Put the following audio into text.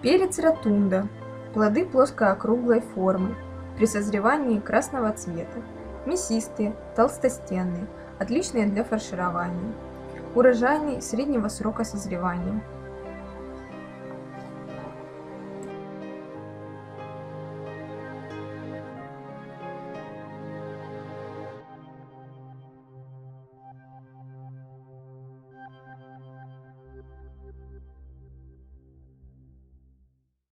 Перец ротунда. Плоды плоско-округлой формы. При созревании красного цвета. Мясистые, толстостенные, отличные для фарширования. Урожайный среднего срока созревания.